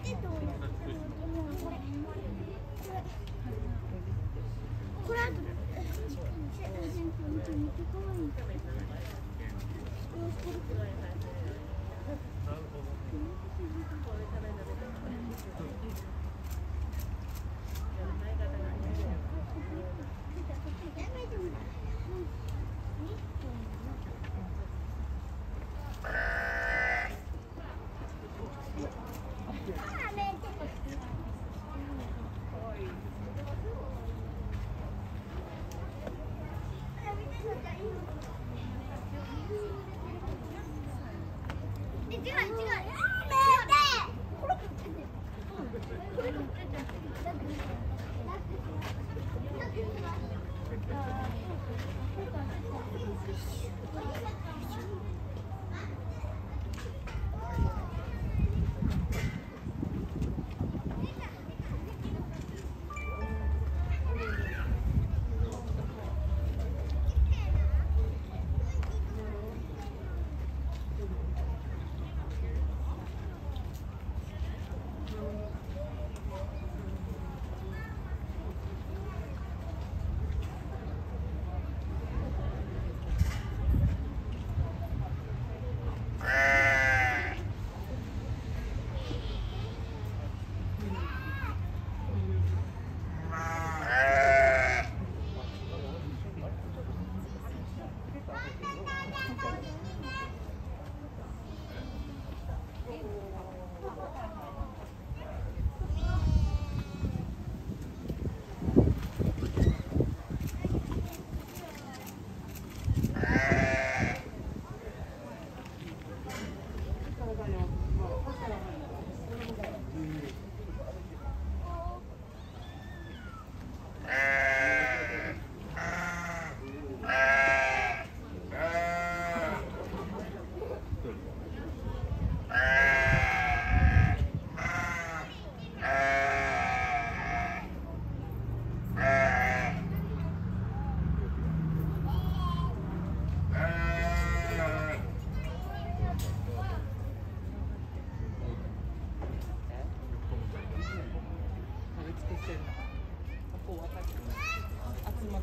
てと思うこれこれあと違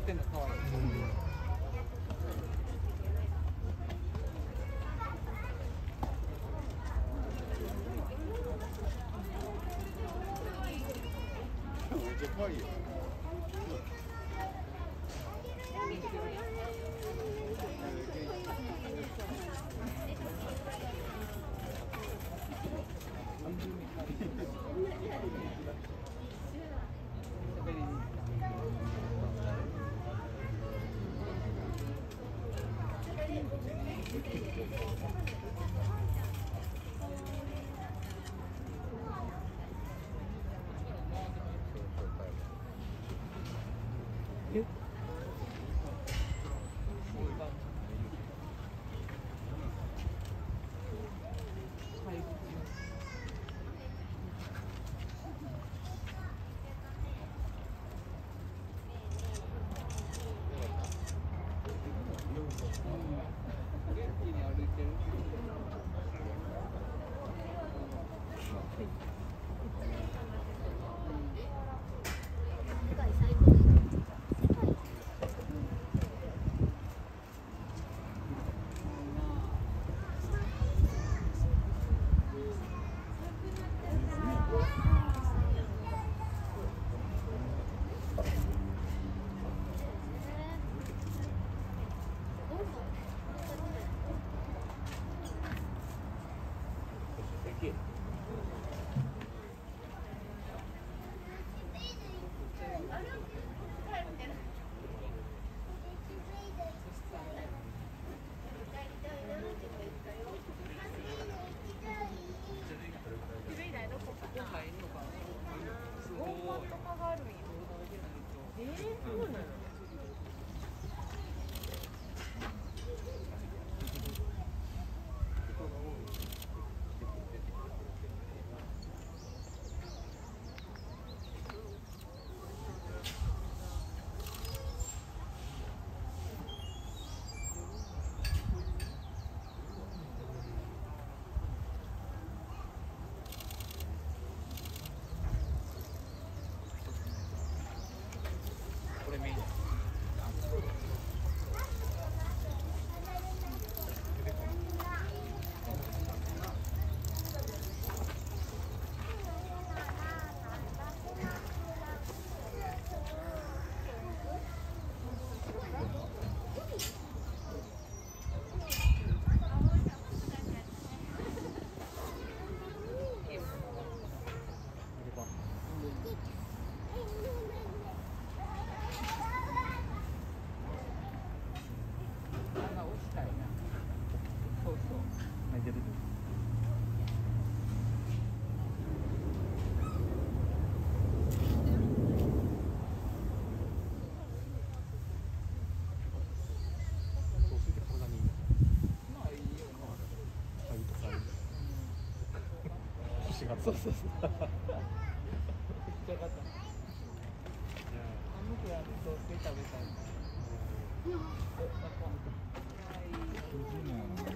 ってんだかわいい。you. け。かがあるんや。えー、そうなの？しがった。そうそうそう。あかん。90年のメロメロ6ヶ月